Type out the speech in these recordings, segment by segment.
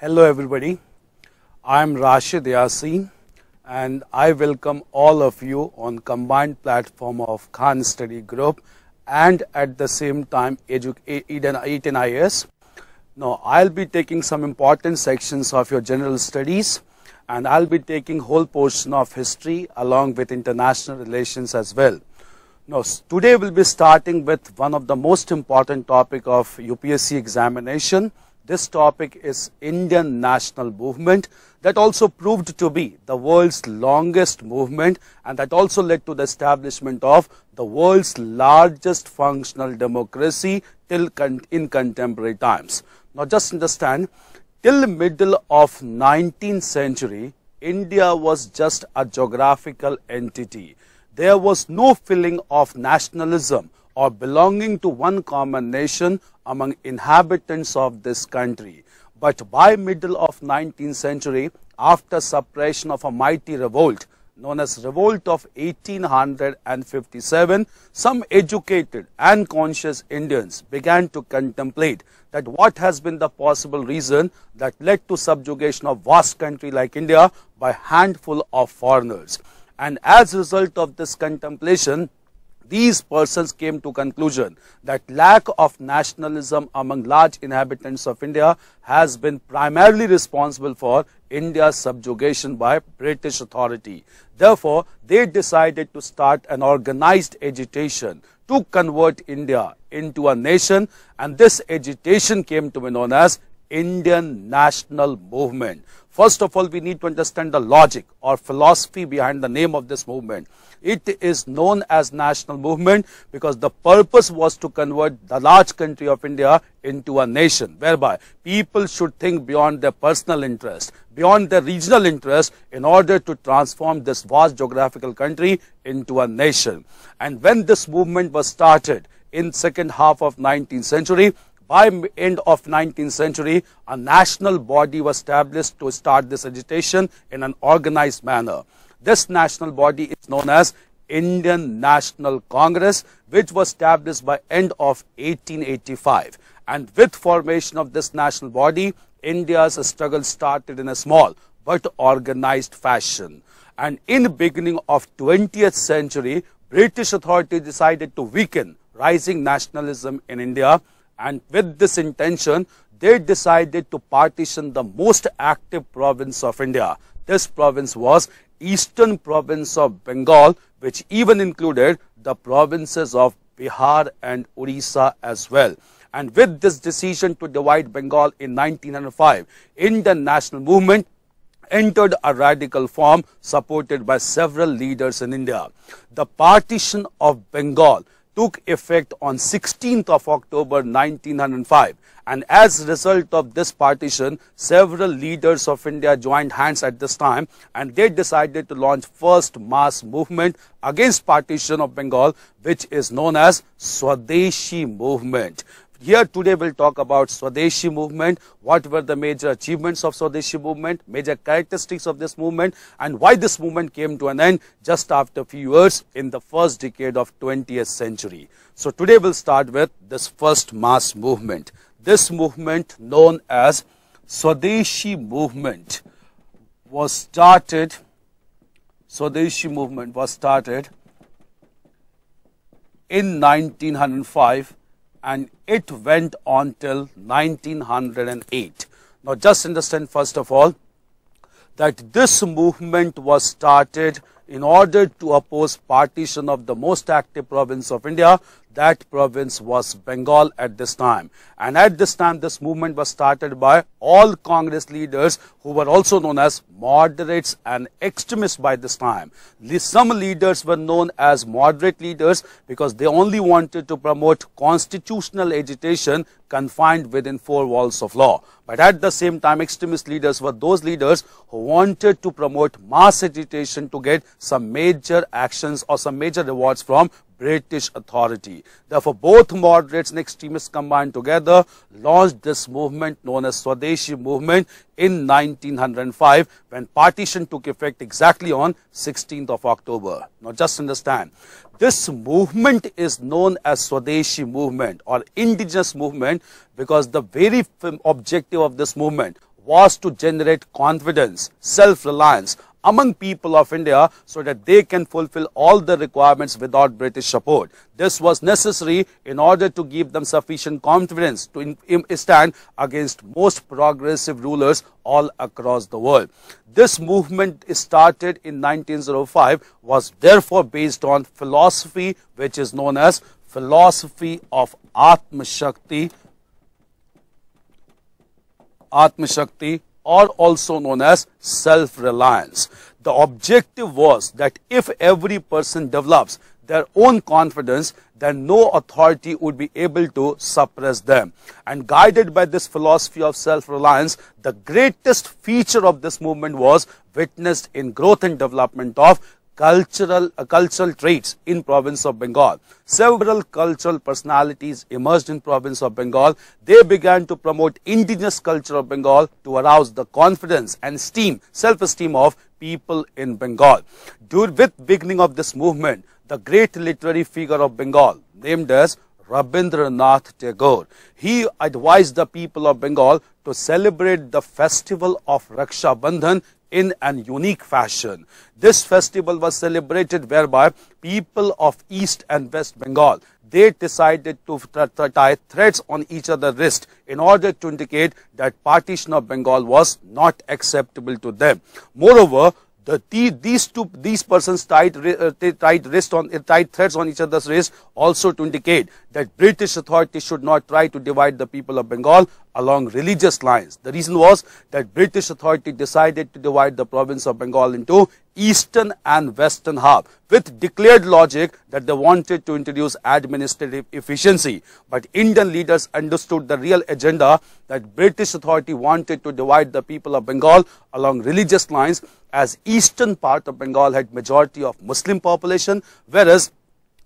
Hello, everybody. I'm Rashid Yasin, and I welcome all of you on combined platform of Khan Study Group and at the same time ETEN IAS. Now, I'll be taking some important sections of your general studies, and I'll be taking whole portion of history along with international relations as well. Now, today we'll be starting with one of the most important topic of UPSC examination. This topic is Indian national movement that also proved to be the world's longest movement and that also led to the establishment of the world's largest functional democracy till con- in contemporary times. Now just understand, till middle of 19th century, India was just a geographical entity. There was no feeling of nationalism or belonging to one common nation among inhabitants of this country. But by middle of 19th century, after suppression of a mighty revolt known as Revolt of 1857, some educated and conscious Indians began to contemplate that what has been the possible reason that led to subjugation of vast country like India by handful of foreigners. And as a result of this contemplation, these persons came to conclusion that lack of nationalism among large inhabitants of India has been primarily responsible for India's subjugation by British authority. Therefore, they decided to start an organized agitation to convert India into a nation and this agitation came to be known as Indian National Movement. First of all, we need to understand the logic or philosophy behind the name of this movement. It is known as national movement because the purpose was to convert the large country of India into a nation, whereby people should think beyond their personal interest, beyond their regional interest in order to transform this vast geographical country into a nation. And when this movement was started in second half of 19th century, by end of 19th century, a national body was established to start this agitation in an organized manner. This national body is known as Indian National Congress, which was established by end of 1885. And with formation of this national body, India's struggle started in a small but organized fashion. And in beginning of 20th century, British authorities decided to weaken rising nationalism in India and with this intention, they decided to partition the most active province of India. This province was eastern province of Bengal, which even included the provinces of Bihar and Orissa as well. And with this decision to divide Bengal in 1905, Indian national movement entered a radical form supported by several leaders in India. The partition of Bengal took effect on 16th of October 1905 and as a result of this partition several leaders of India joined hands at this time and they decided to launch first mass movement against partition of Bengal which is known as Swadeshi movement here today we'll talk about Swadeshi movement, what were the major achievements of Swadeshi movement, major characteristics of this movement and why this movement came to an end just after few years in the first decade of 20th century. So today we'll start with this first mass movement. This movement known as Swadeshi movement was started Swadeshi movement was started in 1905 and it went on till 1908. Now just understand first of all that this movement was started in order to oppose partition of the most active province of India. That province was Bengal at this time. And at this time, this movement was started by all Congress leaders who were also known as moderates and extremists by this time. Some leaders were known as moderate leaders because they only wanted to promote constitutional agitation confined within four walls of law. But at the same time, extremist leaders were those leaders who wanted to promote mass agitation to get some major actions or some major rewards from British authority. Therefore, both moderates and extremists combined together launched this movement known as Swadeshi movement in 1905 when partition took effect exactly on 16th of October. Now just understand, this movement is known as Swadeshi movement or indigenous movement because the very objective of this movement was to generate confidence, self-reliance among people of India so that they can fulfill all the requirements without British support. This was necessary in order to give them sufficient confidence to stand against most progressive rulers all across the world. This movement started in 1905 was therefore based on philosophy which is known as philosophy of Atma Shakti Atma Shakti or also known as self-reliance. The objective was that if every person develops their own confidence, then no authority would be able to suppress them. And guided by this philosophy of self-reliance, the greatest feature of this movement was witnessed in growth and development of cultural uh, cultural traits in province of Bengal. Several cultural personalities emerged in province of Bengal. They began to promote indigenous culture of Bengal to arouse the confidence and esteem, self-esteem of people in Bengal. During with beginning of this movement, the great literary figure of Bengal, named as Rabindranath Tagore. He advised the people of Bengal to celebrate the festival of Raksha Bandhan in an unique fashion. This festival was celebrated whereby people of East and West Bengal, they decided to tie threads on each other's wrist in order to indicate that partition of Bengal was not acceptable to them. Moreover, these two these persons tied uh, tied wrist on uh, tied threads on each other's wrist also to indicate that British authorities should not try to divide the people of Bengal along religious lines. The reason was that British authority decided to divide the province of Bengal into eastern and western half with declared logic that they wanted to introduce administrative efficiency. But Indian leaders understood the real agenda that British authority wanted to divide the people of Bengal along religious lines as eastern part of Bengal had majority of Muslim population whereas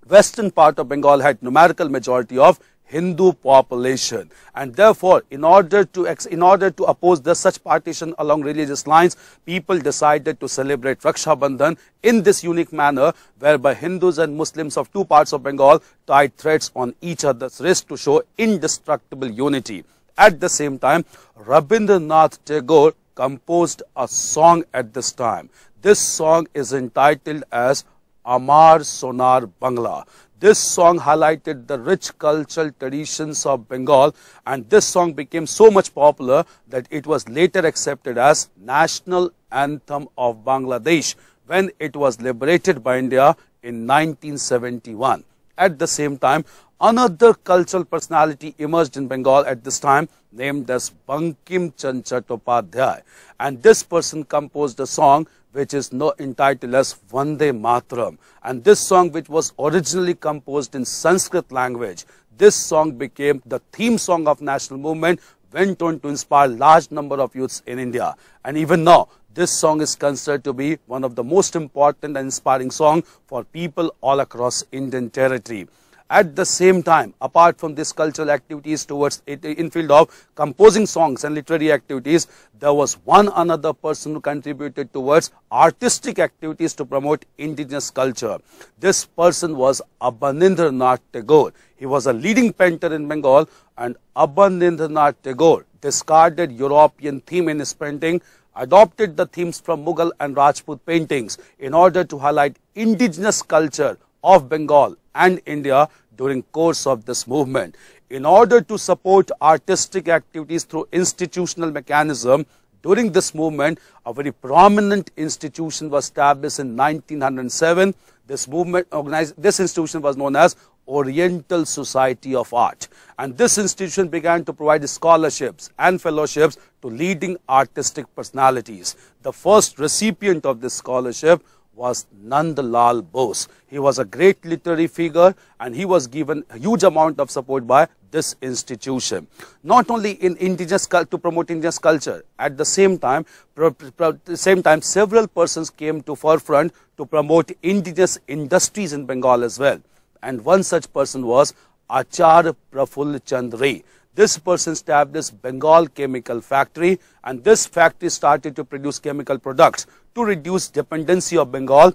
western part of Bengal had numerical majority of Hindu population. And therefore, in order to in order to oppose the such partition along religious lines, people decided to celebrate Raksha Bandhan in this unique manner, whereby Hindus and Muslims of two parts of Bengal tied threads on each other's wrist to show indestructible unity. At the same time, Rabindranath Tagore composed a song at this time. This song is entitled as Amar Sonar Bangla. This song highlighted the rich cultural traditions of Bengal and this song became so much popular that it was later accepted as national anthem of Bangladesh when it was liberated by India in 1971. At the same time, another cultural personality emerged in Bengal at this time named as Bankim Chand Chattopadhyay and this person composed a song which is no, entitled as Vande Mataram. And this song, which was originally composed in Sanskrit language, this song became the theme song of national movement, went on to inspire large number of youths in India. And even now, this song is considered to be one of the most important and inspiring song for people all across Indian territory. At the same time, apart from this cultural activities towards in field of composing songs and literary activities, there was one another person who contributed towards artistic activities to promote indigenous culture. This person was Abanindranath Tagore. He was a leading painter in Bengal and Abanindranath Tagore discarded European theme in his painting adopted the themes from Mughal and Rajput paintings in order to highlight indigenous culture of Bengal and India during course of this movement. In order to support artistic activities through institutional mechanism, during this movement, a very prominent institution was established in 1907. This movement organized, this institution was known as Oriental Society of Art. And this institution began to provide scholarships and fellowships to leading artistic personalities. The first recipient of this scholarship was Nandlal Bose. He was a great literary figure and he was given a huge amount of support by this institution. Not only in indigenous to promote indigenous culture, at the same time, same time several persons came to forefront to promote indigenous industries in Bengal as well. And one such person was Achar Prafull Chandray. This person established Bengal Chemical Factory and this factory started to produce chemical products to reduce dependency of Bengal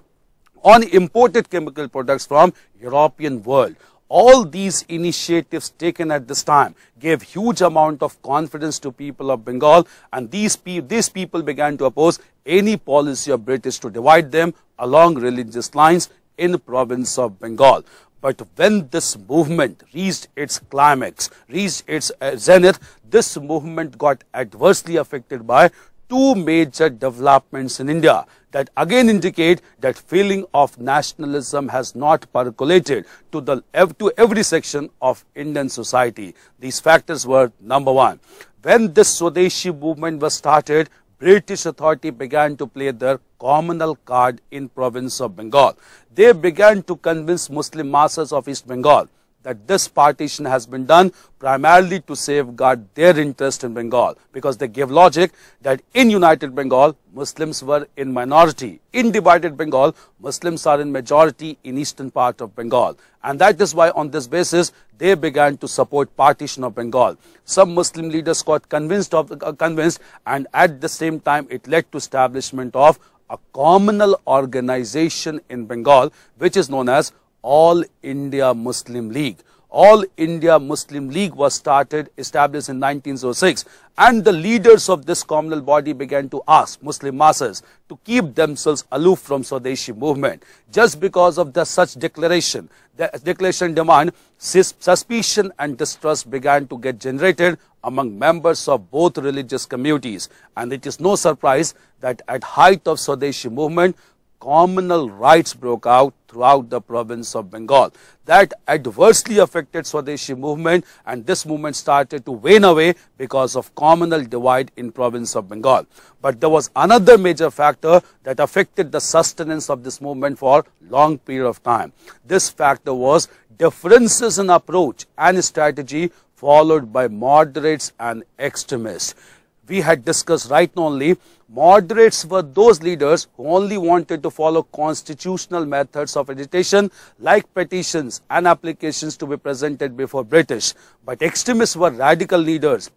on imported chemical products from European world. all these initiatives taken at this time gave huge amount of confidence to people of Bengal and these, pe these people began to oppose any policy of British to divide them along religious lines in the province of Bengal. But when this movement reached its climax, reached its zenith, this movement got adversely affected by two major developments in India that again indicate that feeling of nationalism has not percolated to the to every section of Indian society. These factors were number one. When this Swadeshi movement was started, British authority began to play their communal card in province of Bengal. They began to convince Muslim masses of East Bengal that this partition has been done primarily to safeguard their interest in Bengal because they gave logic that in United Bengal, Muslims were in minority. In divided Bengal, Muslims are in majority in eastern part of Bengal. And that is why on this basis, they began to support partition of Bengal. Some Muslim leaders got convinced of uh, convinced and at the same time it led to establishment of a communal organization in Bengal which is known as all India Muslim League. All India Muslim League was started, established in 1906 and the leaders of this communal body began to ask Muslim masses to keep themselves aloof from Swadeshi movement. Just because of the such declaration, the declaration demand, suspicion and distrust began to get generated among members of both religious communities. And it is no surprise that at height of Swadeshi movement, communal riots broke out throughout the province of Bengal. That adversely affected Swadeshi movement and this movement started to wane away because of communal divide in province of Bengal. But there was another major factor that affected the sustenance of this movement for long period of time. This factor was differences in approach and strategy followed by moderates and extremists we had discussed right now only, moderates were those leaders who only wanted to follow constitutional methods of agitation like petitions and applications to be presented before British. But extremists were radical leaders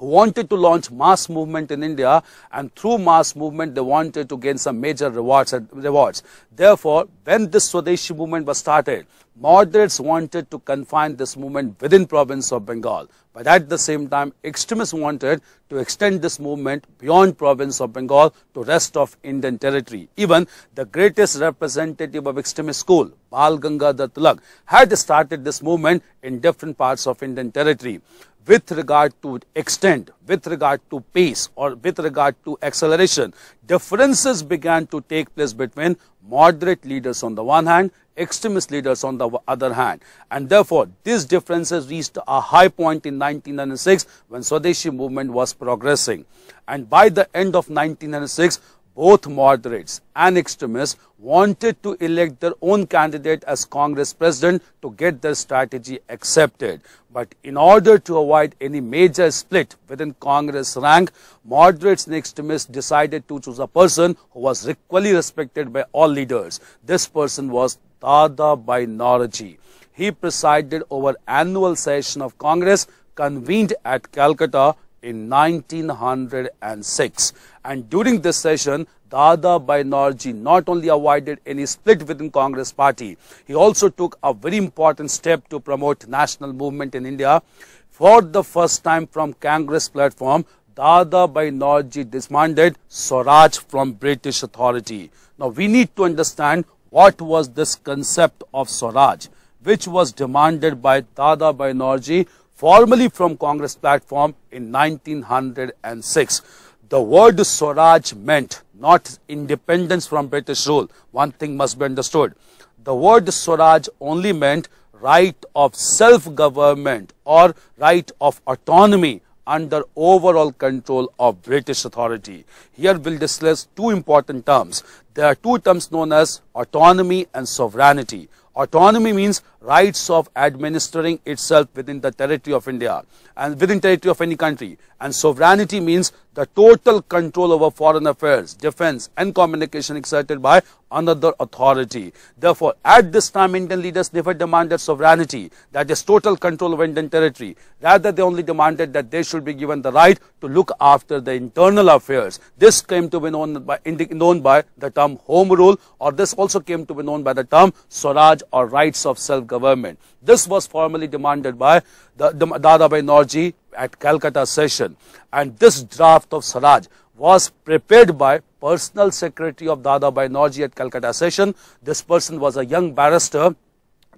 wanted to launch mass movement in India and through mass movement they wanted to gain some major rewards and rewards. Therefore, when this Swadeshi movement was started, moderates wanted to confine this movement within province of Bengal. But at the same time, extremists wanted to extend this movement beyond province of Bengal to rest of Indian territory. Even the greatest representative of extremist school, Bal Gangadhar Tilak, had started this movement in different parts of Indian territory with regard to extent, with regard to pace or with regard to acceleration, differences began to take place between moderate leaders on the one hand extremist leaders on the other hand. And therefore, these differences reached a high point in 1996 when Swadeshi movement was progressing. And by the end of 1996, both moderates and extremists wanted to elect their own candidate as Congress president to get their strategy accepted. But in order to avoid any major split within Congress rank, moderates and extremists decided to choose a person who was equally respected by all leaders. This person was Dada Bhai. He presided over annual session of Congress convened at Calcutta in 1906. And during this session, Dada Naoroji not only avoided any split within Congress party, he also took a very important step to promote national movement in India. For the first time from Congress platform, Dada Naoroji demanded Swaraj from British authority. Now we need to understand what was this concept of Swaraj, which was demanded by Dada Naoroji, formally from Congress platform in 1906. The word Swaraj meant not independence from British rule. One thing must be understood. The word Swaraj only meant right of self-government or right of autonomy under overall control of British authority. Here we'll discuss two important terms. There are two terms known as autonomy and sovereignty. Autonomy means rights of administering itself within the territory of India and within territory of any country. And sovereignty means the total control over foreign affairs, defense and communication exerted by another authority. Therefore, at this time, Indian leaders never demanded sovereignty, that is total control of Indian territory. Rather, they only demanded that they should be given the right to look after the internal affairs. This came to be known by, known by the term home rule or this also came to be known by the term Swaraj or rights of self government. This was formally demanded by the, the Dadabhai Naoroji at Calcutta session. And this draft of Swaraj was prepared by personal secretary of Dadabhai Naoroji at Calcutta session. This person was a young barrister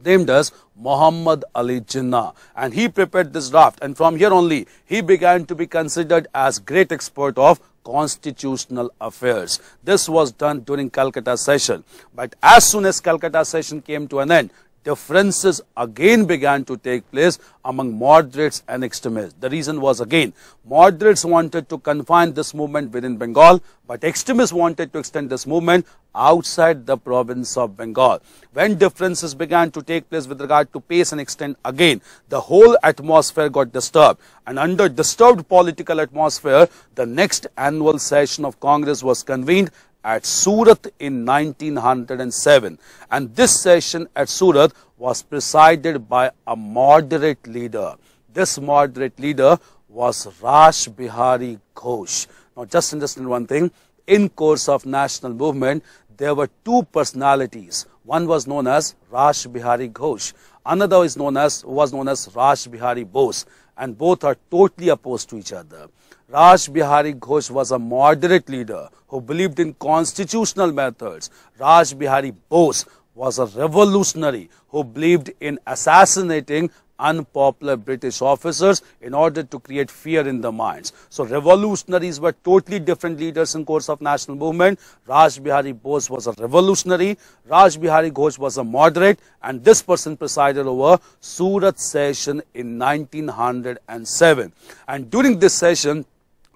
named as Muhammad Ali Jinnah and he prepared this draft and from here only he began to be considered as great expert of constitutional affairs. This was done during Calcutta session but as soon as Calcutta session came to an end differences again began to take place among moderates and extremists. The reason was again, moderates wanted to confine this movement within Bengal, but extremists wanted to extend this movement outside the province of Bengal. When differences began to take place with regard to pace and extent, again, the whole atmosphere got disturbed. And under disturbed political atmosphere, the next annual session of Congress was convened at Surat in 1907 and this session at Surat was presided by a moderate leader. This moderate leader was Rash Bihari Ghosh. Now just understand one thing, in course of national movement, there were two personalities. One was known as Rash Bihari Ghosh. Another is known as, was known as Rash Bihari Bose. And both are totally opposed to each other. Rash Bihari Ghosh was a moderate leader who believed in constitutional methods. Rash Bihari Bose was a revolutionary who believed in assassinating unpopular British officers in order to create fear in the minds. So revolutionaries were totally different leaders in course of national movement. Raj Bihari Bose was a revolutionary, Raj Bihari Ghosh was a moderate and this person presided over Surat session in 1907. And during this session,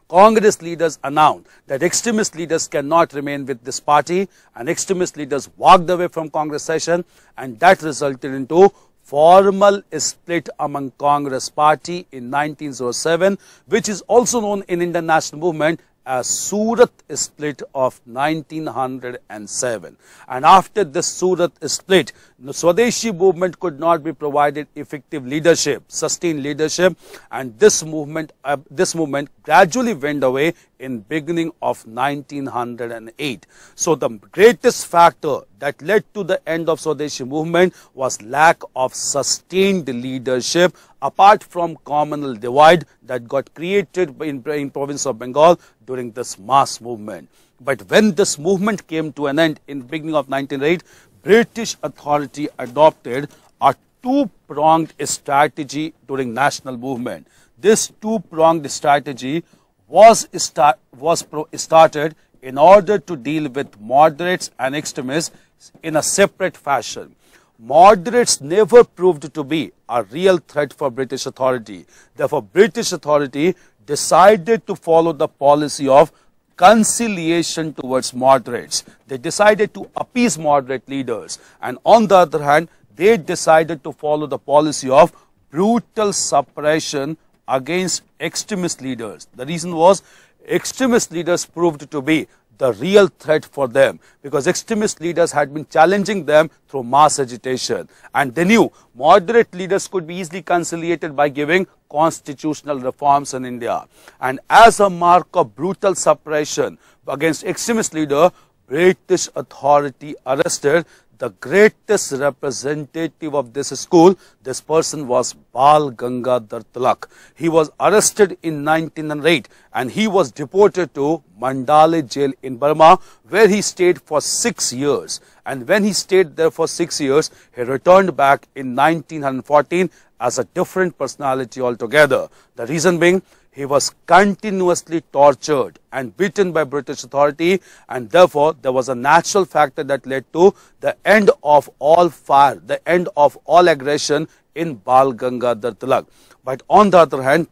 Congress leaders announced that extremist leaders cannot remain with this party and extremist leaders walked away from Congress session and that resulted into formal split among Congress party in 1907 which is also known in Indian national movement as Surat split of 1907. And after this Surat split, the Swadeshi movement could not be provided effective leadership, sustained leadership, and this movement, uh, this movement gradually went away in beginning of 1908. So the greatest factor that led to the end of Swadeshi movement was lack of sustained leadership apart from communal divide that got created in, in province of Bengal during this mass movement. But when this movement came to an end in beginning of 1908, British authority adopted a two-pronged strategy during national movement. This two-pronged strategy was, start, was started in order to deal with moderates and extremists in a separate fashion. Moderates never proved to be a real threat for British authority. Therefore, British authority decided to follow the policy of conciliation towards moderates. They decided to appease moderate leaders. And on the other hand, they decided to follow the policy of brutal suppression against extremist leaders. The reason was extremist leaders proved to be the real threat for them because extremist leaders had been challenging them through mass agitation and they knew moderate leaders could be easily conciliated by giving constitutional reforms in India. And as a mark of brutal suppression against extremist leader, British authority arrested the greatest representative of this school, this person was Bal Gangadhar Tilak. He was arrested in 1908 and he was deported to Mandalay jail in Burma where he stayed for six years. And when he stayed there for six years, he returned back in 1914 as a different personality altogether. The reason being, he was continuously tortured and beaten by British authority and therefore there was a natural factor that led to the end of all fire, the end of all aggression in Bal Gangadhar Tilak. But on the other hand,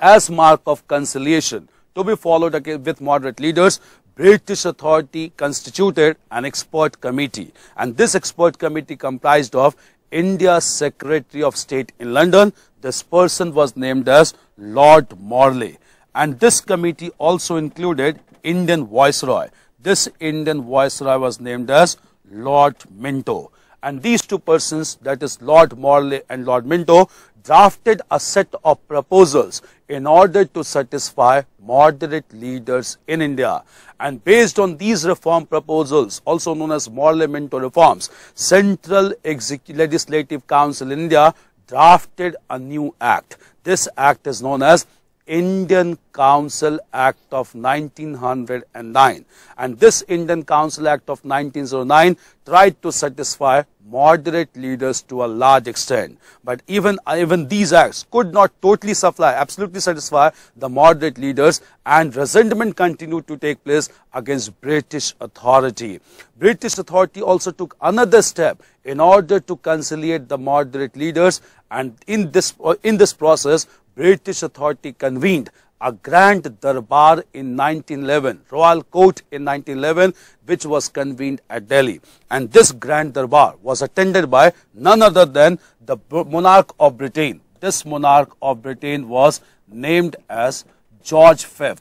as mark of conciliation to be followed with moderate leaders, British authority constituted an expert committee and this expert committee comprised of India's Secretary of State in London. This person was named as Lord Morley. And this committee also included Indian Viceroy. This Indian Viceroy was named as Lord Minto. And these two persons, that is Lord Morley and Lord Minto, drafted a set of proposals in order to satisfy moderate leaders in India. And based on these reform proposals, also known as Morley-Minto reforms, Central Legislative Council in India drafted a new act. This act is known as Indian Council Act of 1909 and this Indian Council Act of 1909 tried to satisfy moderate leaders to a large extent. But even, even these acts could not totally supply, absolutely satisfy the moderate leaders and resentment continued to take place against British authority. British authority also took another step in order to conciliate the moderate leaders and in this, uh, in this process, British authority convened a grand darbar in 1911, royal court in 1911, which was convened at Delhi. And this grand darbar was attended by none other than the monarch of Britain. This monarch of Britain was named as George V.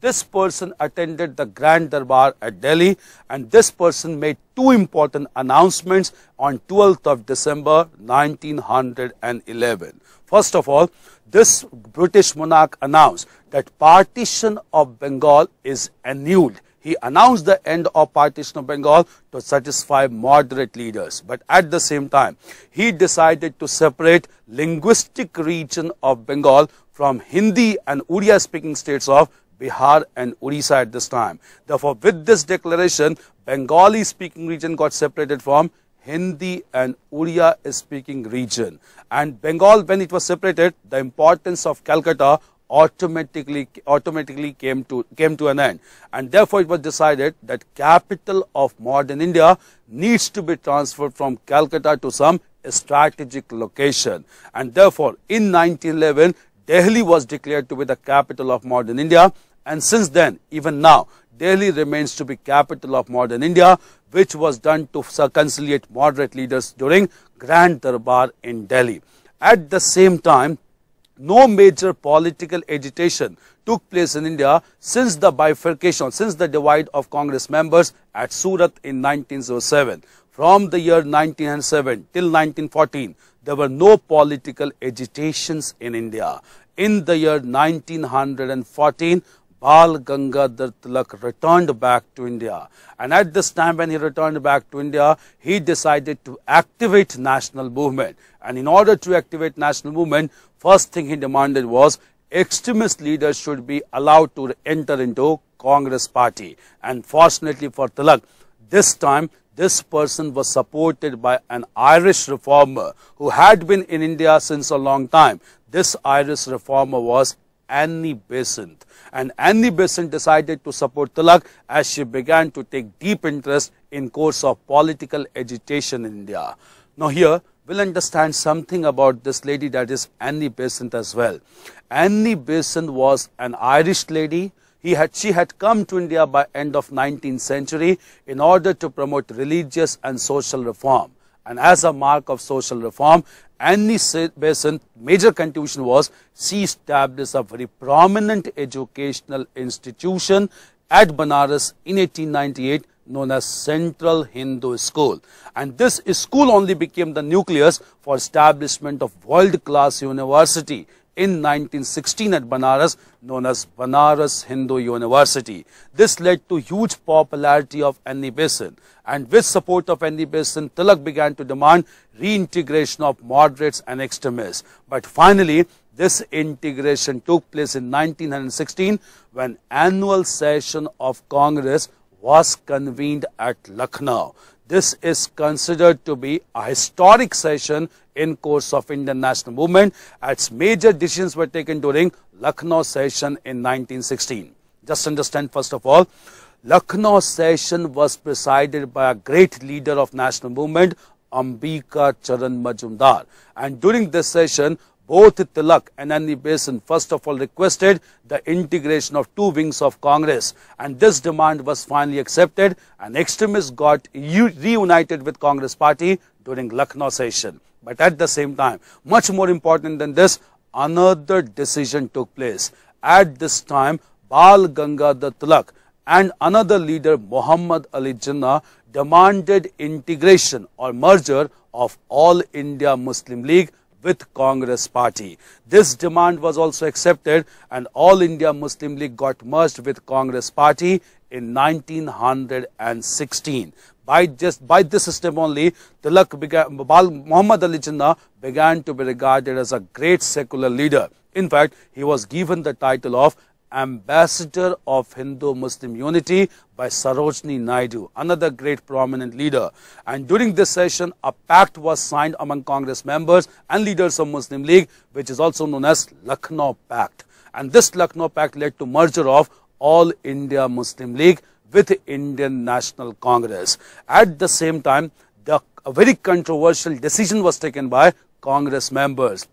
This person attended the Grand Darbar at Delhi and this person made two important announcements on 12th of December 1911. First of all, this British monarch announced that partition of Bengal is annulled. He announced the end of partition of Bengal to satisfy moderate leaders. But at the same time, he decided to separate linguistic region of Bengal from Hindi and Uriya speaking states of Bihar and Orissa at this time. Therefore, with this declaration, Bengali speaking region got separated from Hindi and Uriya speaking region. And Bengal, when it was separated, the importance of Calcutta automatically automatically came to came to an end and therefore it was decided that capital of modern india needs to be transferred from calcutta to some strategic location and therefore in 1911 delhi was declared to be the capital of modern india and since then even now delhi remains to be capital of modern india which was done to conciliate moderate leaders during Grand Darbar in Delhi. At the same time, no major political agitation took place in India since the bifurcation, since the divide of Congress members at Surat in 1907. From the year 1907 till 1914, there were no political agitations in India. In the year 1914, Bal Gangadhar Tilak returned back to India. And at this time when he returned back to India, he decided to activate national movement. And in order to activate national movement, first thing he demanded was extremist leaders should be allowed to enter into Congress party. And fortunately for Tilak, this time this person was supported by an Irish reformer who had been in India since a long time. This Irish reformer was Annie Besant. And Annie Besant decided to support Tilak as she began to take deep interest in course of political agitation in India. Now here, we'll understand something about this lady that is Annie Besant as well. Annie Besant was an Irish lady. He had, she had come to India by end of 19th century in order to promote religious and social reform. And as a mark of social reform, Annie Besant major contribution was she established a very prominent educational institution at Banaras in 1898 known as Central Hindu School. And this school only became the nucleus for establishment of world-class university in 1916 at Banaras known as Banaras Hindu University. This led to huge popularity of Annie Besant and with support of Annie Besant, Tilak began to demand reintegration of moderates and extremists. But finally, this integration took place in 1916 when annual session of Congress was convened at Lucknow. This is considered to be a historic session in course of Indian national movement as major decisions were taken during Lucknow session in 1916. Just understand first of all, Lucknow session was presided by a great leader of national movement, Ambika Charan Majumdar. And during this session, both Tilak and Annie Besant first of all requested the integration of two wings of Congress and this demand was finally accepted and extremists got reunited with Congress party during Lucknow session. But at the same time, much more important than this, another decision took place. At this time, Bal Gangadhar Tilak and another leader Muhammad Ali Jinnah demanded integration or merger of All India Muslim League with Congress party. This demand was also accepted and All India Muslim League got merged with Congress party in 1916. By just by this system only, Tilak began, Muhammad Ali Jinnah began to be regarded as a great secular leader. In fact, he was given the title of Ambassador of Hindu-Muslim Unity by Sarojini Naidu, another great prominent leader. And during this session, a pact was signed among Congress members and leaders of Muslim League, which is also known as Lucknow Pact. And this Lucknow Pact led to merger of All India Muslim League with Indian National Congress. At the same time, the, a very controversial decision was taken by Congress members.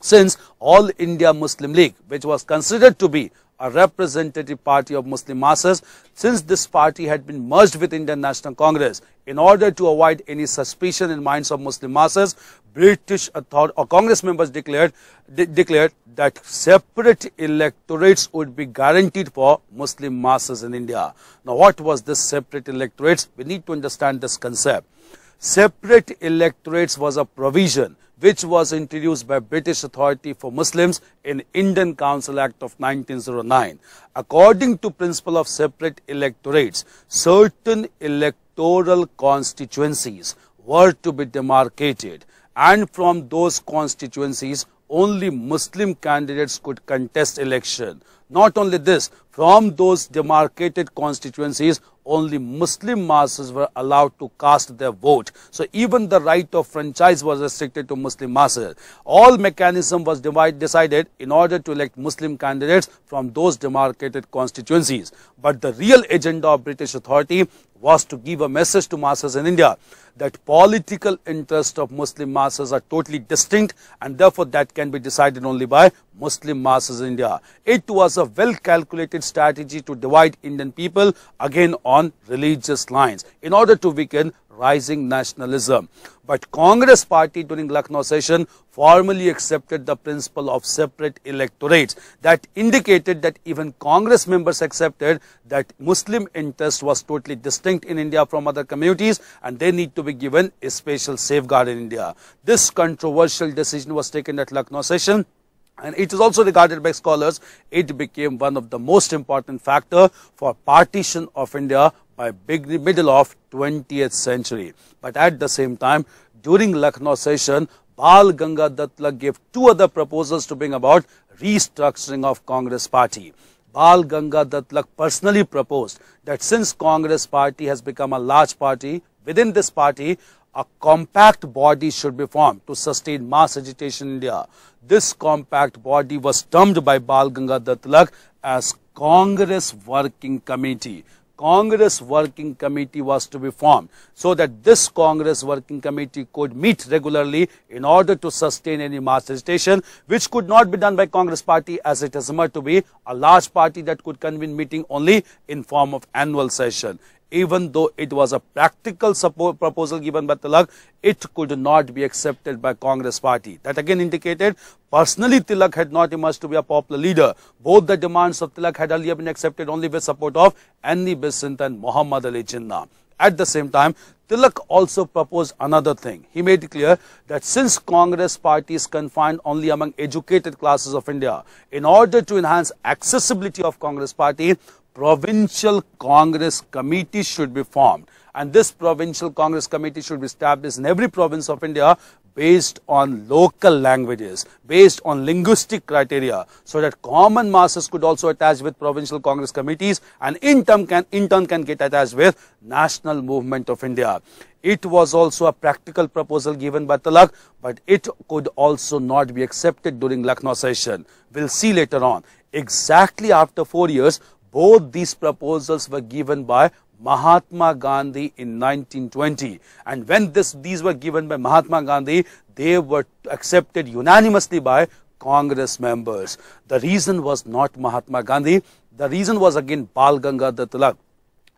Since All India Muslim League, which was considered to be a representative party of Muslim masses, since this party had been merged with Indian National Congress, in order to avoid any suspicion in minds of Muslim masses, British author or Congress members declared de declared that separate electorates would be guaranteed for Muslim masses in India. Now, what was this separate electorates? We need to understand this concept. Separate electorates was a provision which was introduced by British Authority for Muslims in Indian Council Act of 1909. According to principle of separate electorates, certain electoral constituencies were to be demarcated and from those constituencies only Muslim candidates could contest election. Not only this, from those demarcated constituencies, only Muslim masses were allowed to cast their vote. So even the right of franchise was restricted to Muslim masses. All mechanism was divide, decided in order to elect Muslim candidates from those demarcated constituencies. But the real agenda of British authority was to give a message to masses in India that political interests of Muslim masses are totally distinct and therefore that can be decided only by Muslim masses in India. It was a well calculated strategy to divide Indian people again on religious lines in order to weaken rising nationalism. But Congress party during Lucknow session formally accepted the principle of separate electorates that indicated that even Congress members accepted that Muslim interest was totally distinct in India from other communities and they need to be given a special safeguard in India. This controversial decision was taken at Lucknow session and it is also regarded by scholars, it became one of the most important factor for partition of India by big middle of 20th century. But at the same time, during Lucknow session, Bal Gangadhar Tilak gave two other proposals to bring about restructuring of Congress party. Bal Gangadhar Tilak personally proposed that since Congress party has become a large party, within this party, a compact body should be formed to sustain mass agitation in India. This compact body was termed by Bal Gangadhar Tilak as Congress Working Committee. Congress Working Committee was to be formed so that this Congress Working Committee could meet regularly in order to sustain any mass agitation which could not be done by Congress party as it has emerged to be a large party that could convene meeting only in form of annual session even though it was a practical support proposal given by Tilak, it could not be accepted by Congress party. That again indicated personally Tilak had not emerged to be a popular leader. Both the demands of Tilak had earlier been accepted only with support of Annie Besant and Muhammad Ali Jinnah. At the same time, Tilak also proposed another thing. He made clear that since Congress party is confined only among educated classes of India, in order to enhance accessibility of Congress party, provincial Congress committee should be formed. And this provincial Congress committee should be established in every province of India based on local languages, based on linguistic criteria, so that common masses could also attach with provincial Congress committees and in turn can, in turn can get attached with National Movement of India. It was also a practical proposal given by Tilak, but it could also not be accepted during Lucknow session. We'll see later on. Exactly after four years, both these proposals were given by Mahatma Gandhi in 1920 and when this these were given by Mahatma Gandhi they were accepted unanimously by Congress members. The reason was not Mahatma Gandhi, the reason was again Bal Gangadhar Tilak.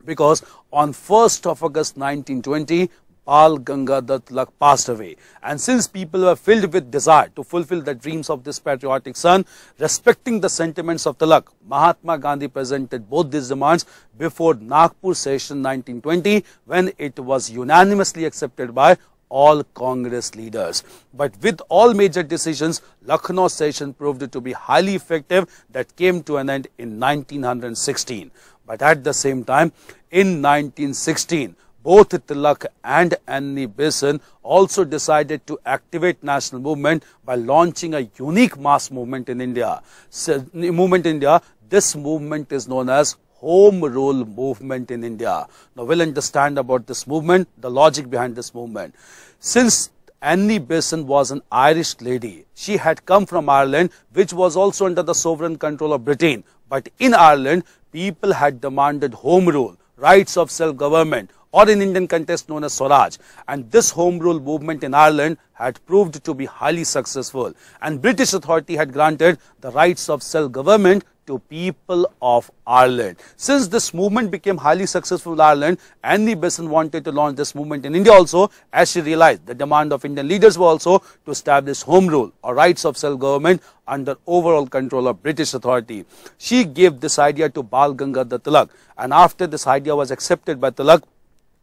Because on 1st of August 1920 Bal Gangadhar Tilak passed away. And since people were filled with desire to fulfill the dreams of this patriotic son, respecting the sentiments of Tilak, Mahatma Gandhi presented both these demands before Nagpur session 1920 when it was unanimously accepted by all Congress leaders. But with all major decisions, Lucknow session proved to be highly effective that came to an end in 1916. But at the same time, in 1916, both Tilak and Annie Besant also decided to activate national movement by launching a unique mass movement in India. So, movement in India, this movement is known as home rule movement in India. Now we'll understand about this movement, the logic behind this movement. Since Annie Besant was an Irish lady. She had come from Ireland, which was also under the sovereign control of Britain. But in Ireland, people had demanded home rule, rights of self-government, or in Indian context known as Swaraj. And this home rule movement in Ireland had proved to be highly successful. And British authority had granted the rights of self-government to people of Ireland. Since this movement became highly successful in Ireland, Annie Besant wanted to launch this movement in India also as she realized the demand of Indian leaders was also to establish home rule or rights of self-government under overall control of British authority. She gave this idea to Bal Gangadhar Tilak and after this idea was accepted by Tilak,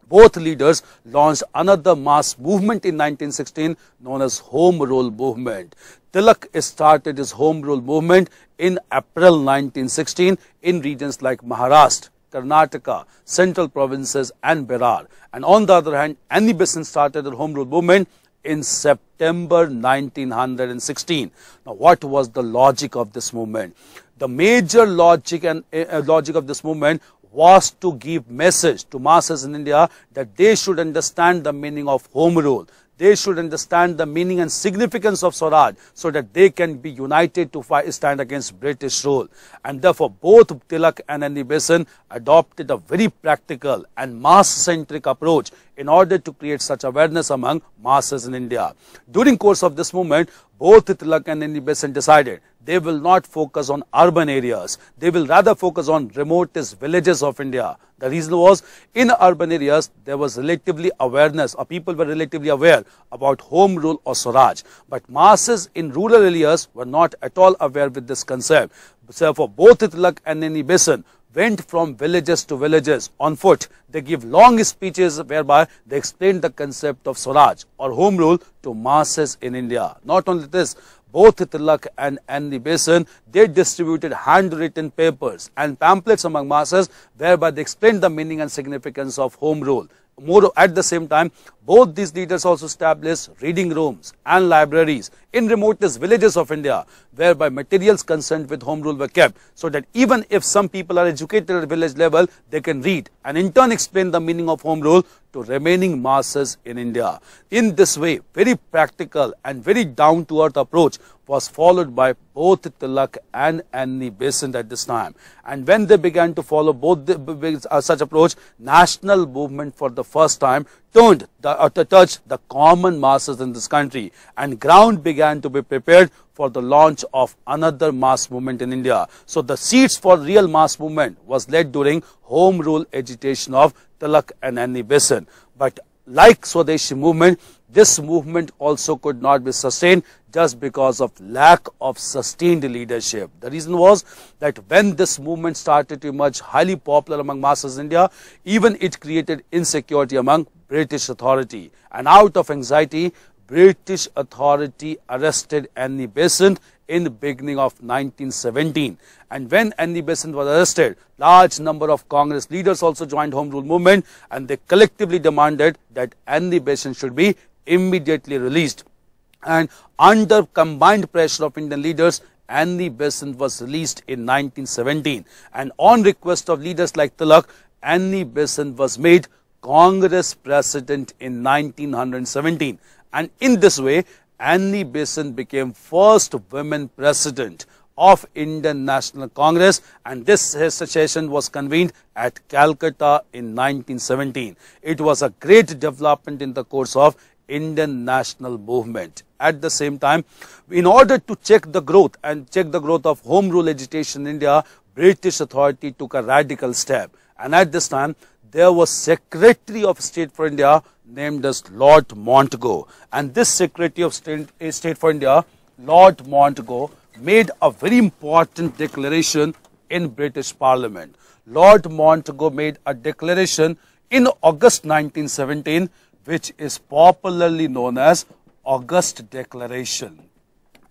both leaders launched another mass movement in 1916 known as Home Rule Movement. Tilak started his Home Rule Movement in April 1916 in regions like Maharashtra, Karnataka, central provinces and Berar. And on the other hand, Annie Besant started the Home Rule Movement in September 1916. Now, what was the logic of this movement? The major logic and uh, logic of this movement was to give message to masses in India that they should understand the meaning of home rule. They should understand the meaning and significance of Swaraj so that they can be united to fight, stand against British rule. And therefore, both Tilak and Annie Besant adopted a very practical and mass-centric approach in order to create such awareness among masses in India. During course of this movement, both Tilak and Annie Besant decided they will not focus on urban areas. They will rather focus on remotest villages of India. The reason was in urban areas there was relatively awareness or people were relatively aware about home rule or Swaraj. But masses in rural areas were not at all aware with this concept. So for both Tilak and Annie Besant went from villages to villages on foot. They give long speeches whereby they explain the concept of Swaraj or home rule to masses in India. Not only this, both Tilak and Annie Besant, they distributed handwritten papers and pamphlets among masses whereby they explained the meaning and significance of home rule. More at the same time, both these leaders also established reading rooms and libraries in remotest villages of India, whereby materials concerned with home rule were kept, so that even if some people are educated at village level, they can read and in turn explain the meaning of home rule to remaining masses in India. In this way, very practical and very down-to-earth approach was followed by both Tilak and Annie Besant at this time. And when they began to follow both the, uh, such approach, national movement for the first time turned the, uh, to touch the common masses in this country and ground began to be prepared for the launch of another mass movement in India. So the seeds for real mass movement was led during home rule agitation of Tilak and Annie Besant. But like Swadeshi movement, this movement also could not be sustained just because of lack of sustained leadership. The reason was that when this movement started to emerge highly popular among masses in India, even it created insecurity among British authority. And out of anxiety, British authority arrested Annie Besant in the beginning of 1917. And when Annie Besant was arrested, large number of Congress leaders also joined Home Rule movement and they collectively demanded that Annie Besant should be immediately released. And under combined pressure of Indian leaders, Annie Besant was released in 1917. And on request of leaders like Tilak, Annie Besant was made Congress president in 1917. And in this way, Annie Besant became first women president of Indian National Congress and this session was convened at Calcutta in 1917. It was a great development in the course of Indian national movement. At the same time, in order to check the growth and check the growth of home rule agitation in India, British authority took a radical step. And at this time, there was Secretary of State for India named as Lord Montagu. And this Secretary of State, eh, State for India, Lord Montagu, made a very important declaration in British Parliament. Lord Montagu made a declaration in August 1917 which is popularly known as August Declaration.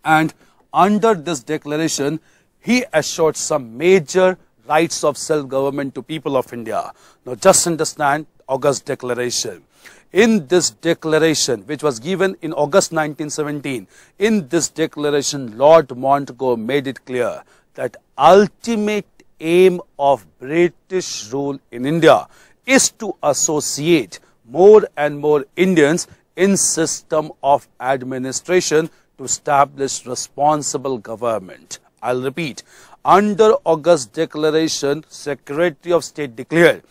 And under this declaration, he assured some major rights of self-government to people of India. Now just understand August Declaration. In this declaration, which was given in August 1917, in this declaration, Lord Montagu made it clear that ultimate aim of British rule in India is to associate more and more Indians in system of administration to establish responsible government. I'll repeat, under August declaration, Secretary of State declared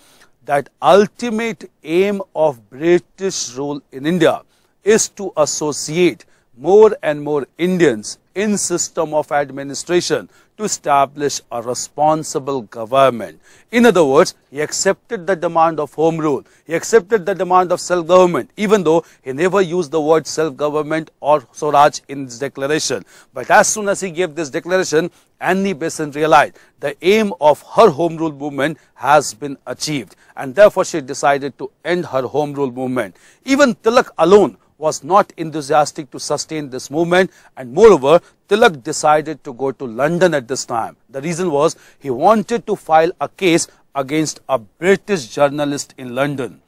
that ultimate aim of British rule in India is to associate more and more Indians in system of administration to establish a responsible government. In other words, he accepted the demand of home rule. He accepted the demand of self-government, even though he never used the word self-government or Swaraj in his declaration. But as soon as he gave this declaration, Annie Besant realized the aim of her home rule movement has been achieved and therefore she decided to end her home rule movement. Even Tilak alone was not enthusiastic to sustain this movement and moreover Tilak decided to go to London at this time. The reason was he wanted to file a case against a British journalist in London.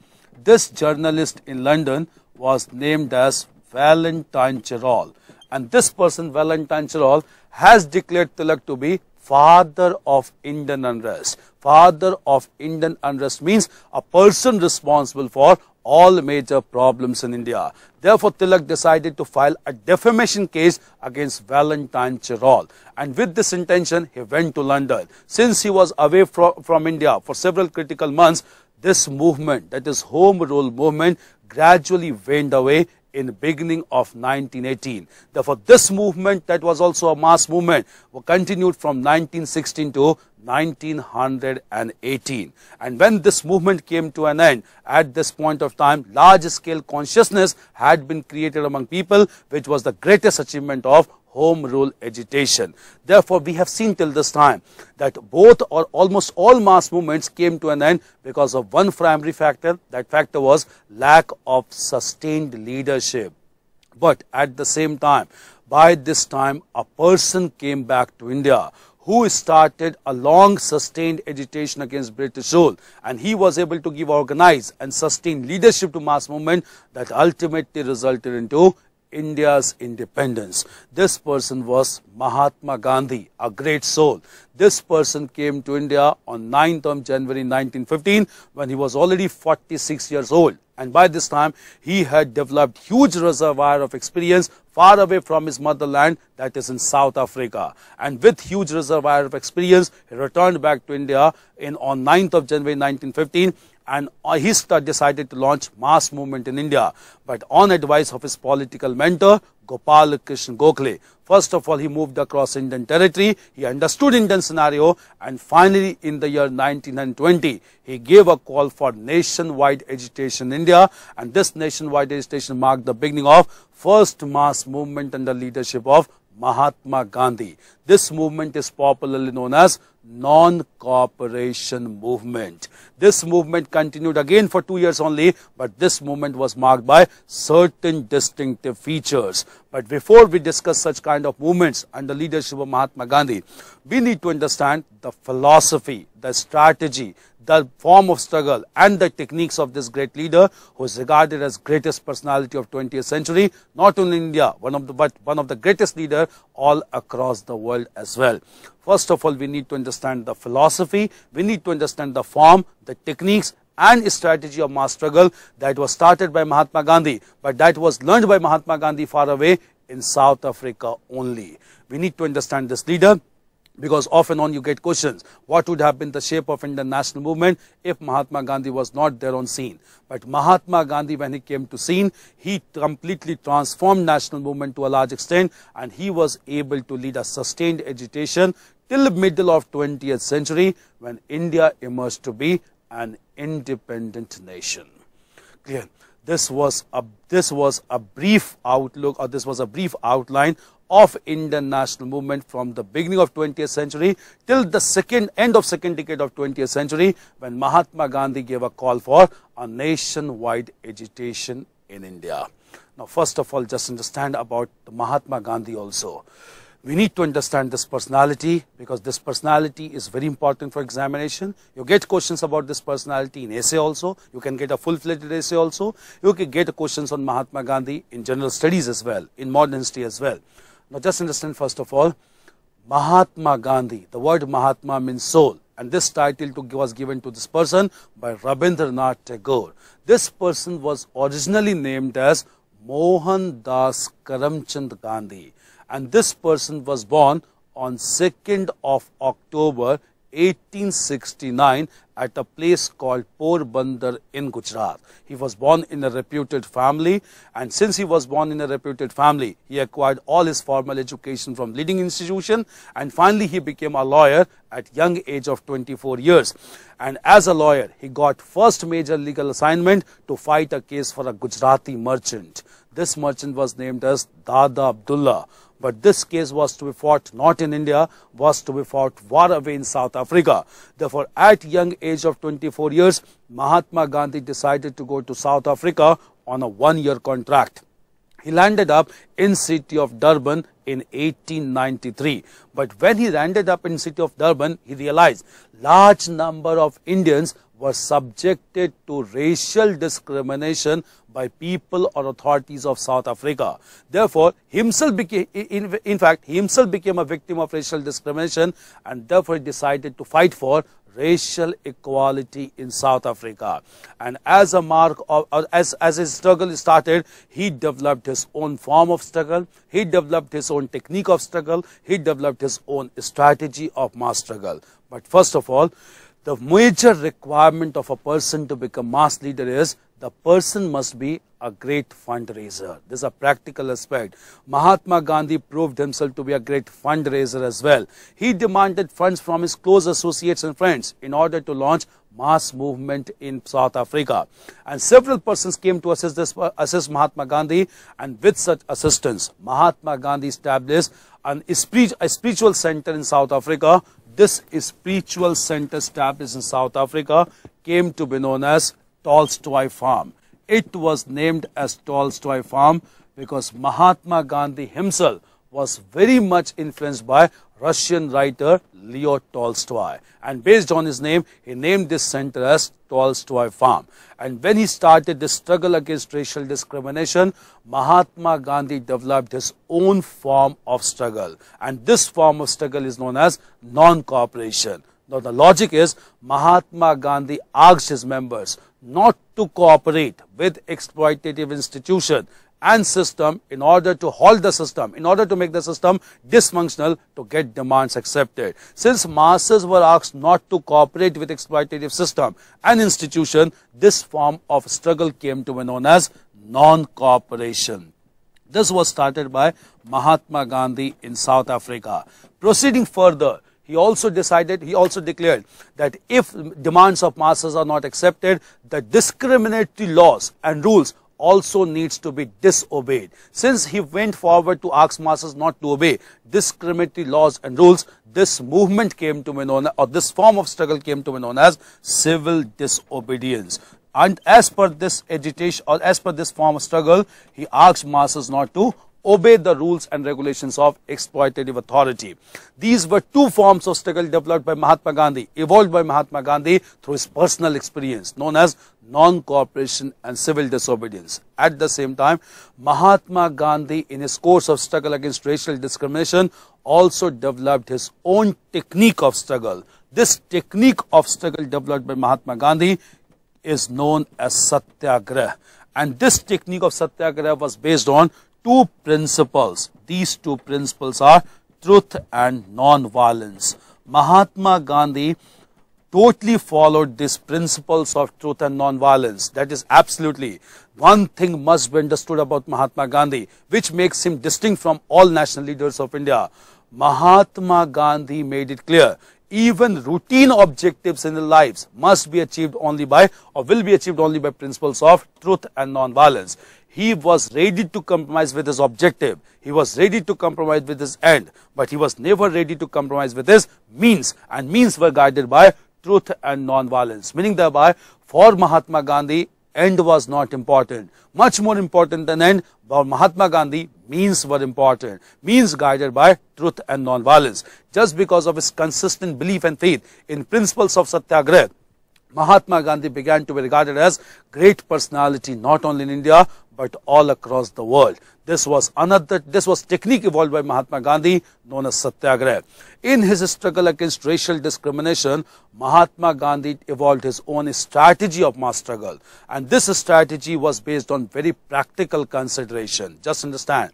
This journalist in London was named as Valentine Chirol and this person Valentine Chirol has declared Tilak to be father of Indian unrest. Father of Indian unrest means a person responsible for all major problems in India. Therefore, Tilak decided to file a defamation case against Valentine Chirol. And with this intention, he went to London. Since he was away from, from India for several critical months, this movement, that is home rule movement, gradually waned away in the beginning of 1918. Therefore, this movement that was also a mass movement continued from 1916 to 1918. And when this movement came to an end, at this point of time, large-scale consciousness had been created among people, which was the greatest achievement of home rule agitation. Therefore, we have seen till this time that both or almost all mass movements came to an end because of one primary factor. That factor was lack of sustained leadership. But at the same time, by this time, a person came back to India who started a long sustained agitation against British rule and he was able to give organized and sustained leadership to mass movement that ultimately resulted into India's independence. This person was Mahatma Gandhi, a great soul. This person came to India on 9th of January 1915 when he was already 46 years old. And by this time, he had developed huge reservoir of experience far away from his motherland, that is in South Africa. And with huge reservoir of experience, he returned back to India in on 9th of January 1915 and uh, he decided to launch mass movement in India. But on advice of his political mentor, Gopal Krishna Gokhale. First of all, he moved across Indian territory. He understood Indian scenario. And finally, in the year 1920, he gave a call for nationwide agitation in India. And this nationwide agitation marked the beginning of first mass movement under leadership of Mahatma Gandhi. This movement is popularly known as non-cooperation movement. This movement continued again for two years only, but this movement was marked by certain distinctive features. But before we discuss such kind of movements under leadership of Mahatma Gandhi, we need to understand the philosophy, the strategy, the form of struggle and the techniques of this great leader who is regarded as greatest personality of 20th century, not only in India, one of the, but one of the greatest leader all across the world as well. First of all, we need to understand the philosophy, we need to understand the form, the techniques and strategy of mass struggle that was started by Mahatma Gandhi, but that was learned by Mahatma Gandhi far away in South Africa only. We need to understand this leader because off and on you get questions. What would have been the shape of Indian national movement if Mahatma Gandhi was not there on scene? But Mahatma Gandhi, when he came to scene, he completely transformed national movement to a large extent and he was able to lead a sustained agitation till the middle of 20th century when India emerged to be an independent nation. Clear? This was a this was a brief outlook or this was a brief outline of Indian national movement from the beginning of 20th century till the second end of second decade of 20th century when Mahatma Gandhi gave a call for a nationwide agitation in India. Now first of all just understand about the Mahatma Gandhi also. We need to understand this personality because this personality is very important for examination. You get questions about this personality in essay also. You can get a full-fledged essay also. You can get questions on Mahatma Gandhi in general studies as well, in modern history as well. Now just understand first of all, Mahatma Gandhi, the word Mahatma means soul and this title to, was given to this person by Rabindranath Tagore. This person was originally named as Mohan Das Karamchand Gandhi and this person was born on 2nd of October 1869 at a place called Porbandar in Gujarat. He was born in a reputed family and since he was born in a reputed family, he acquired all his formal education from leading institution and finally he became a lawyer at young age of 24 years. And as a lawyer, he got first major legal assignment to fight a case for a Gujarati merchant. This merchant was named as Dada Abdullah but this case was to be fought not in India, was to be fought far away in South Africa. Therefore, at young age of 24 years, Mahatma Gandhi decided to go to South Africa on a one-year contract. He landed up in city of Durban in 1893. But when he landed up in city of Durban, he realized large number of Indians were subjected to racial discrimination by people or authorities of South Africa. Therefore, himself became, in, fact, himself became a victim of racial discrimination and therefore decided to fight for racial equality in South Africa. And as a mark of, as, as his struggle started, he developed his own form of struggle, he developed his own technique of struggle, he developed his own strategy of mass struggle. But first of all, the major requirement of a person to become mass leader is the person must be a great fundraiser. This is a practical aspect. Mahatma Gandhi proved himself to be a great fundraiser as well. He demanded funds from his close associates and friends in order to launch mass movement in South Africa. And several persons came to assist, this, assist Mahatma Gandhi and with such assistance, Mahatma Gandhi established an, a spiritual center in South Africa this spiritual center established in South Africa came to be known as Tolstoy Farm. It was named as Tolstoy Farm because Mahatma Gandhi himself was very much influenced by Russian writer Leo Tolstoy. And based on his name, he named this center as Tolstoy Farm. And when he started the struggle against racial discrimination, Mahatma Gandhi developed his own form of struggle. And this form of struggle is known as non-cooperation. Now the logic is Mahatma Gandhi asked his members not to cooperate with exploitative institution and system in order to halt the system, in order to make the system dysfunctional to get demands accepted. Since masses were asked not to cooperate with exploitative system and institution, this form of struggle came to be known as non-cooperation. This was started by Mahatma Gandhi in South Africa. Proceeding further, he also decided, he also declared that if demands of masses are not accepted, the discriminatory laws and rules also needs to be disobeyed. Since he went forward to ask masses not to obey discriminatory laws and rules, this movement came to be known, or this form of struggle came to be known as civil disobedience. And as per this agitation, or as per this form of struggle, he asked masses not to obey the rules and regulations of exploitative authority. These were two forms of struggle developed by Mahatma Gandhi, evolved by Mahatma Gandhi through his personal experience, known as non-cooperation and civil disobedience. At the same time, Mahatma Gandhi, in his course of struggle against racial discrimination, also developed his own technique of struggle. This technique of struggle developed by Mahatma Gandhi is known as Satyagraha. And this technique of Satyagraha was based on two principles. These two principles are truth and non-violence. Mahatma Gandhi totally followed these principles of truth and non-violence. That is absolutely one thing must be understood about Mahatma Gandhi, which makes him distinct from all national leaders of India. Mahatma Gandhi made it clear even routine objectives in their lives must be achieved only by or will be achieved only by principles of truth and non-violence. He was ready to compromise with his objective. He was ready to compromise with his end, but he was never ready to compromise with his means, and means were guided by truth and non-violence. Meaning thereby, for Mahatma Gandhi, end was not important. Much more important than end, for Mahatma Gandhi, means were important. Means guided by truth and non-violence. Just because of his consistent belief and faith in principles of Satyagraha, Mahatma Gandhi began to be regarded as great personality not only in India but all across the world. This was another, this was technique evolved by Mahatma Gandhi known as Satyagraha. In his struggle against racial discrimination, Mahatma Gandhi evolved his own strategy of mass struggle. And this strategy was based on very practical consideration. Just understand.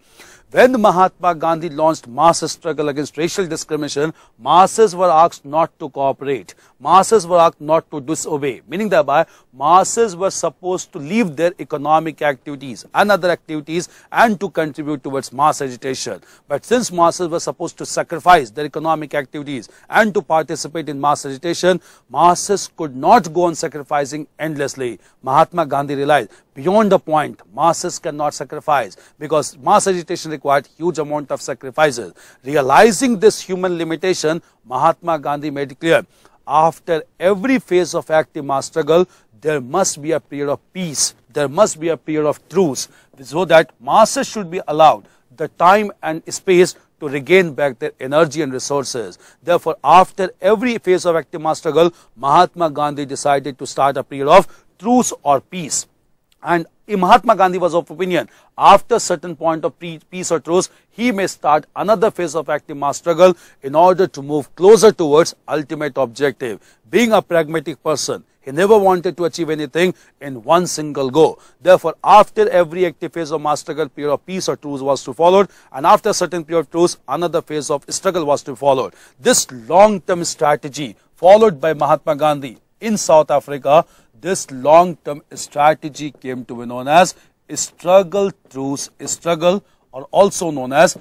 When Mahatma Gandhi launched mass struggle against racial discrimination, masses were asked not to cooperate. Masses were asked not to disobey. Meaning thereby, masses were supposed to leave their economic activities and other activities and to contribute towards mass agitation. But since masses were supposed to sacrifice their economic activities and to participate in mass agitation, masses could not go on sacrificing endlessly. Mahatma Gandhi realized beyond the point, masses cannot sacrifice because mass agitation required huge amount of sacrifices. Realizing this human limitation, Mahatma Gandhi made clear, after every phase of active mass struggle, there must be a period of peace. There must be a period of truce so that masses should be allowed the time and space to regain back their energy and resources. Therefore, after every phase of active mass struggle, Mahatma Gandhi decided to start a period of truce or peace. And Mahatma Gandhi was of opinion, after certain point of peace or truce, he may start another phase of active mass struggle in order to move closer towards ultimate objective. Being a pragmatic person, he never wanted to achieve anything in one single go. Therefore, after every active phase of mass struggle, period of peace or truce was to follow, and after certain period of truce, another phase of struggle was to follow. This long-term strategy followed by Mahatma Gandhi in South Africa, this long-term strategy came to be known as struggle truce struggle or also known as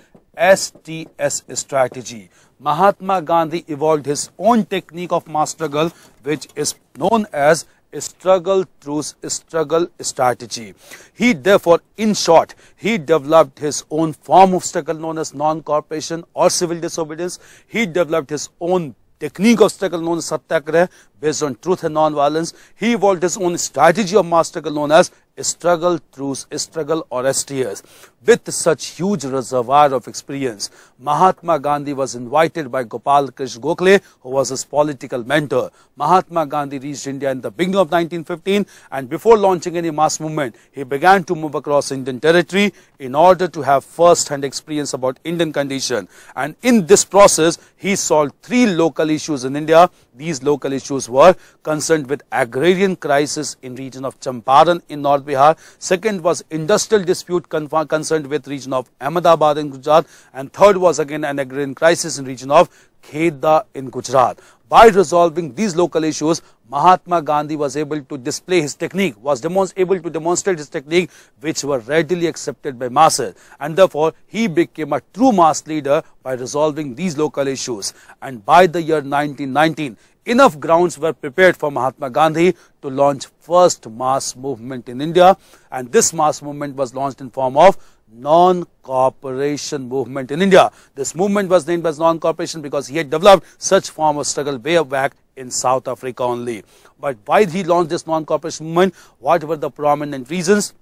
STS strategy. Mahatma Gandhi evolved his own technique of mass struggle which is known as struggle truce struggle strategy. He therefore, in short, he developed his own form of struggle known as non-cooperation or civil disobedience. He developed his own technique of struggle known as satyagraha based on truth and non-violence. He evolved his own strategy of mass struggle known as struggle truce struggle or STS. With such huge reservoir of experience, Mahatma Gandhi was invited by Gopal Krishna Gokhale, who was his political mentor. Mahatma Gandhi reached India in the beginning of 1915 and before launching any mass movement, he began to move across Indian territory in order to have first-hand experience about Indian condition. And in this process, he solved three local issues in India. These local issues were concerned with agrarian crisis in region of Champaran in North Bihar. Second was industrial dispute concerned with region of Ahmedabad in Gujarat. And third was again an agrarian crisis in region of Kheda in Gujarat. By resolving these local issues, Mahatma Gandhi was able to display his technique, was able to demonstrate his technique which were readily accepted by masses. And therefore, he became a true mass leader by resolving these local issues. And by the year 1919, enough grounds were prepared for Mahatma Gandhi to launch first mass movement in India. And this mass movement was launched in form of non-cooperation movement in India. This movement was named as non-cooperation because he had developed such form of struggle way back in South Africa only. But why he launched this non-cooperation movement? What were the prominent reasons?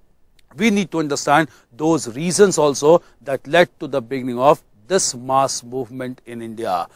We need to understand those reasons also that led to the beginning of this mass movement in India.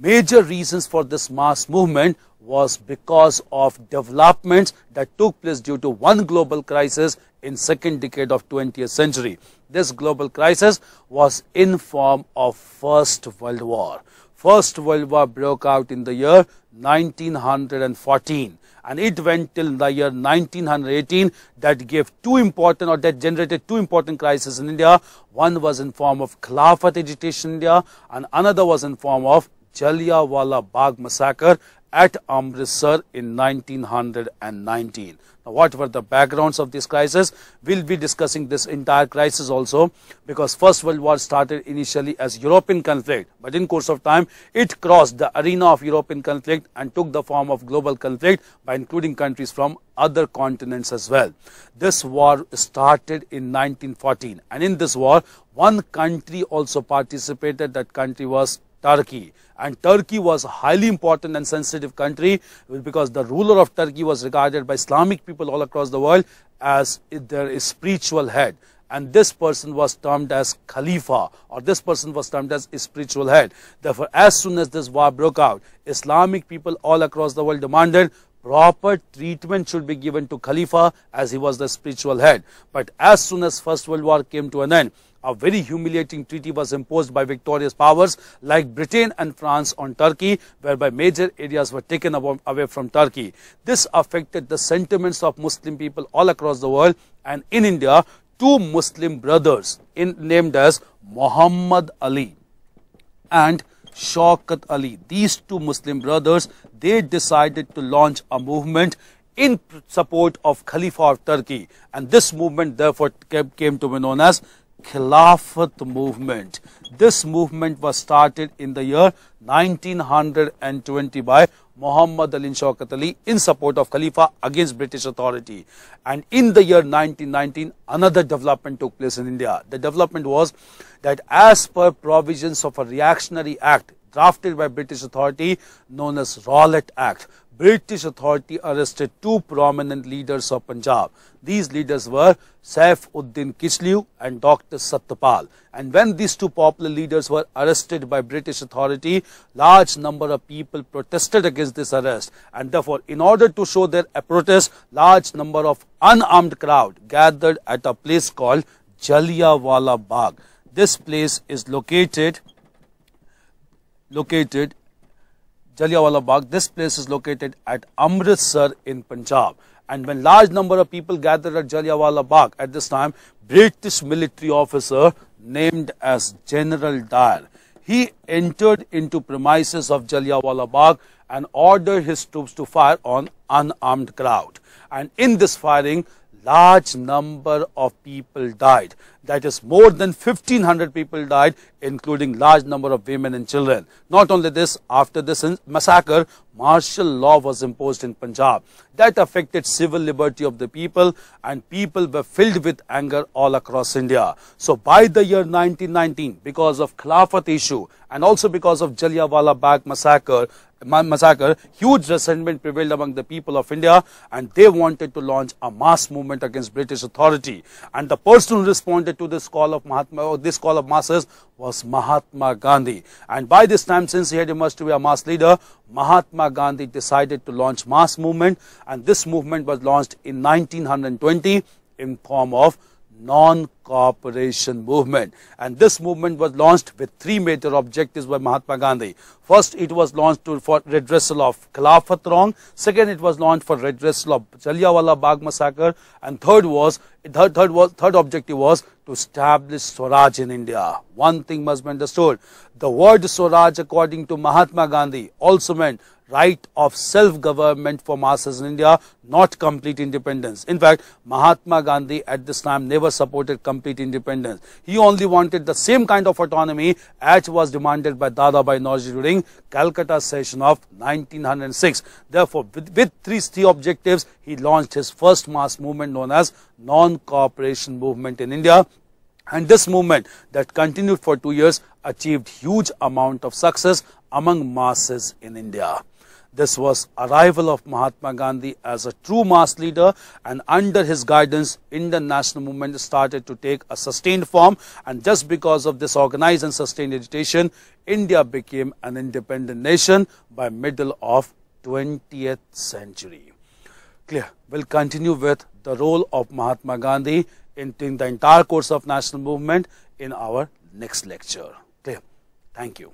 Major reasons for this mass movement was because of developments that took place due to one global crisis in second decade of 20th century. This global crisis was in form of First World War. First World War broke out in the year 1914 and it went till the year 1918 that gave two important or that generated two important crises in India. One was in form of Khilafat agitation in India and another was in form of Jallianwala Bagh massacre at Amritsar in 1919. Now, what were the backgrounds of this crisis? We'll be discussing this entire crisis also because First World War started initially as European conflict, but in course of time, it crossed the arena of European conflict and took the form of global conflict by including countries from other continents as well. This war started in 1914 and in this war, one country also participated, that country was Turkey. And Turkey was a highly important and sensitive country because the ruler of Turkey was regarded by Islamic people all across the world as their spiritual head. And this person was termed as Khalifa or this person was termed as spiritual head. Therefore, as soon as this war broke out, Islamic people all across the world demanded proper treatment should be given to Khalifa as he was the spiritual head. But as soon as First World War came to an end, a very humiliating treaty was imposed by victorious powers like Britain and France on Turkey, whereby major areas were taken away from Turkey. This affected the sentiments of Muslim people all across the world and in India, two Muslim brothers in, named as Muhammad Ali and Shaukat Ali. These two Muslim brothers, they decided to launch a movement in support of Khalifa of Turkey. And this movement therefore came to be known as Khilafat movement. This movement was started in the year 1920 by Muhammad Ali Shaukat Ali in support of Khalifa against British authority. And in the year 1919, another development took place in India. The development was that as per provisions of a reactionary act drafted by British authority known as Rowlatt Act, British authority arrested two prominent leaders of Punjab. These leaders were Saif Uddin Kitchlew and Dr. Satyapal. And when these two popular leaders were arrested by British authority, large number of people protested against this arrest. And therefore, in order to show their protest, large number of unarmed crowd gathered at a place called Jallianwala Bagh. This place is located located Jallianwala Bagh. This place is located at Amritsar in Punjab. And when large number of people gathered at Jallianwala Bagh at this time, British military officer named as General Dyer, he entered into premises of Jallianwala Bagh and ordered his troops to fire on unarmed crowd. And in this firing, large number of people died. That is more than 1500 people died including large number of women and children. Not only this, after this massacre, martial law was imposed in Punjab. That affected civil liberty of the people and people were filled with anger all across India. So by the year 1919, because of Khilafat issue and also because of Jallianwala Bagh massacre, massacre, huge resentment prevailed among the people of India and they wanted to launch a mass movement against British authority. And the person who responded to this call of Mahatma, or this call of masses was Mahatma Gandhi. And by this time, since he had emerged to be a mass leader, Mahatma Gandhi decided to launch mass movement and this movement was launched in 1920 in form of non-cooperation movement. And this movement was launched with three major objectives by Mahatma Gandhi. First, it was launched to, for redressal of Khilafat wrong. Second, it was launched for redressal of Jallianwala Bagh massacre. And third was, third, third, was, third objective was to establish Swaraj in India. One thing must be understood. The word Swaraj, according to Mahatma Gandhi, also meant right of self-government for masses in India, not complete independence. In fact, Mahatma Gandhi at this time never supported complete independence. He only wanted the same kind of autonomy as was demanded by Dadabhai Naoroji during Calcutta session of 1906. Therefore, with, with these three objectives, he launched his first mass movement known as non-cooperation movement in India. And this movement that continued for two years achieved huge amount of success among masses in India. This was arrival of Mahatma Gandhi as a true mass leader and under his guidance, Indian national movement started to take a sustained form and just because of this organized and sustained agitation, India became an independent nation by middle of 20th century. Clear. We'll continue with the role of Mahatma Gandhi in, in the entire course of national movement in our next lecture. Clear. Thank you.